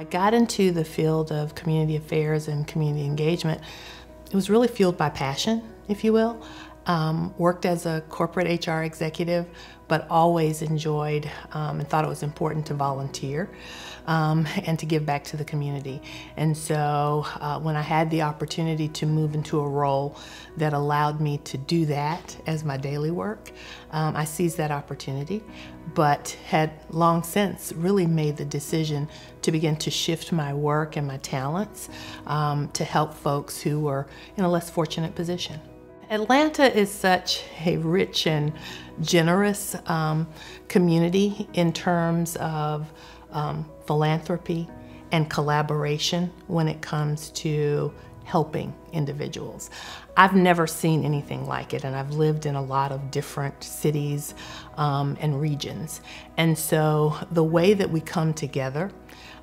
I got into the field of community affairs and community engagement. It was really fueled by passion, if you will. Um, worked as a corporate HR executive, but always enjoyed um, and thought it was important to volunteer um, and to give back to the community. And so uh, when I had the opportunity to move into a role that allowed me to do that as my daily work, um, I seized that opportunity, but had long since really made the decision to begin to shift my work and my talents um, to help folks who were in a less fortunate position. Atlanta is such a rich and generous um, community in terms of um, philanthropy and collaboration when it comes to helping individuals. I've never seen anything like it, and I've lived in a lot of different cities um, and regions. And so the way that we come together,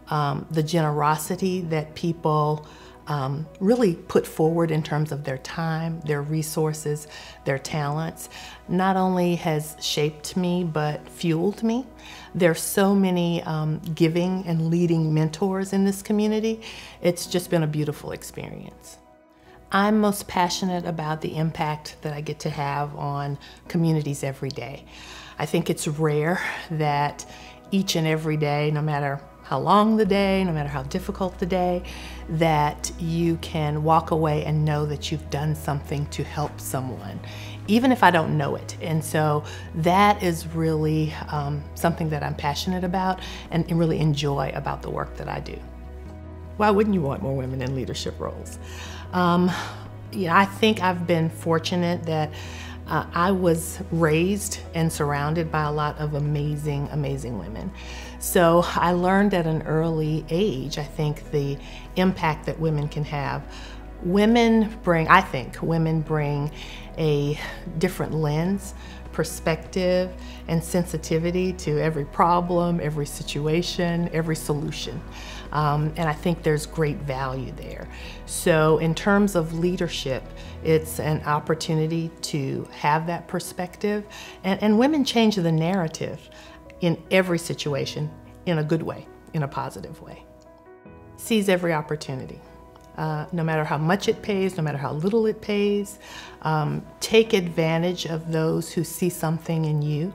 um, the generosity that people um, really put forward in terms of their time, their resources, their talents, not only has shaped me but fueled me. There are so many um, giving and leading mentors in this community. It's just been a beautiful experience. I'm most passionate about the impact that I get to have on communities every day. I think it's rare that each and every day, no matter how long the day, no matter how difficult the day, that you can walk away and know that you've done something to help someone, even if I don't know it. And so that is really um, something that I'm passionate about and really enjoy about the work that I do. Why wouldn't you want more women in leadership roles? Um, know, I think I've been fortunate that uh, I was raised and surrounded by a lot of amazing, amazing women. So I learned at an early age, I think, the impact that women can have. Women bring, I think, women bring a different lens, perspective, and sensitivity to every problem, every situation, every solution. Um, and I think there's great value there. So, in terms of leadership, it's an opportunity to have that perspective. And, and women change the narrative in every situation in a good way, in a positive way. Seize every opportunity. Uh, no matter how much it pays, no matter how little it pays, um, take advantage of those who see something in you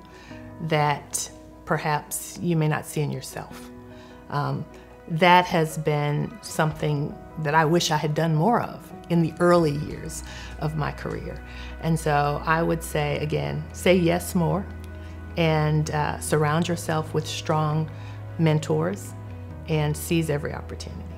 that perhaps you may not see in yourself. Um, that has been something that I wish I had done more of in the early years of my career. And so I would say, again, say yes more and uh, surround yourself with strong mentors and seize every opportunity.